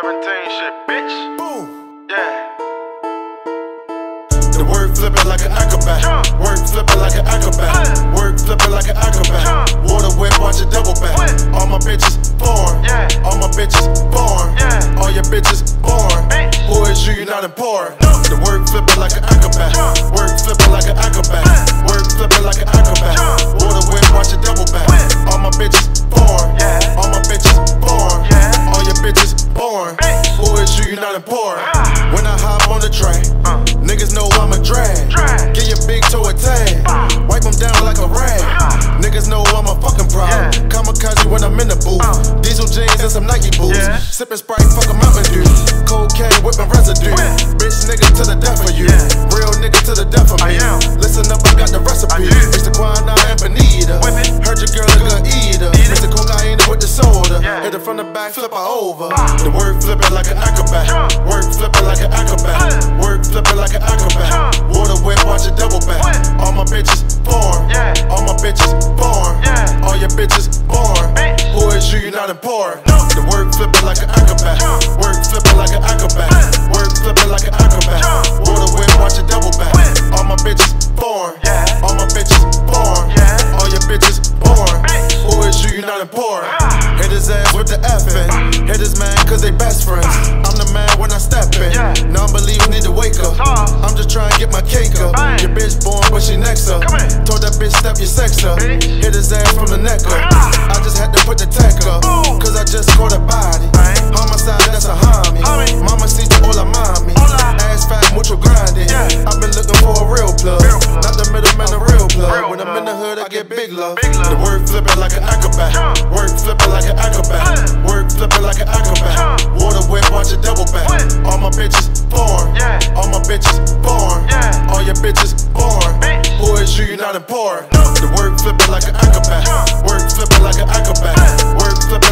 Queen shit, bitch. Boom. Yeah. The work flipping like an acrobat. Work flipping like an acrobat. Work flipping like an acrobat. Water whip, watch it double back. Whip. All my bitches born. Yeah. All my bitches born. Yeah. All your bitches born. Bitch. Who is you? You're not important. No. The word flipping like an acrobat. Work not important. When I hop on the train, niggas know I'm a drag. Get your big toe a tag. Wipe them down like a rag. Niggas know I'm a fucking problem. Kamikaze when I'm in the booth. Diesel jeans and some Nike boots. Sipping Sprite, fuck a Mountain Dew. Cocaine from the back, flip her over. The work flipping like an acrobat. Work flipping like an acrobat. Work flipping like an acrobat. Water whip, watch it double back. All my bitches born. Yeah. All my bitches born. Yeah. All your bitches born. Who is you? You're not important. The work flipping like an acrobat. Work flipping like an acrobat. Hit his ass with the effing. Hit his man cause they best friends. I'm the man when I step in. Yeah. Non-believers need to wake up. I'm just trying to get my cake up. Your bitch born, but she next up. Told that bitch step your sex up. Hit his ass from the neck up. I just had to put the tech up. Cause I just caught a body. Homicide, that's a homie. Mama see hola mami. Hola. Ass fat, mucho. Yeah. I've been looking for a real plug. Not the middleman, a real plug. When I'm in the hood, I get big love. The work flipping like an acrobat. Work flipping like an You're not important. The work flipping like an acrobat. Work flipping like an acrobat. Work flipping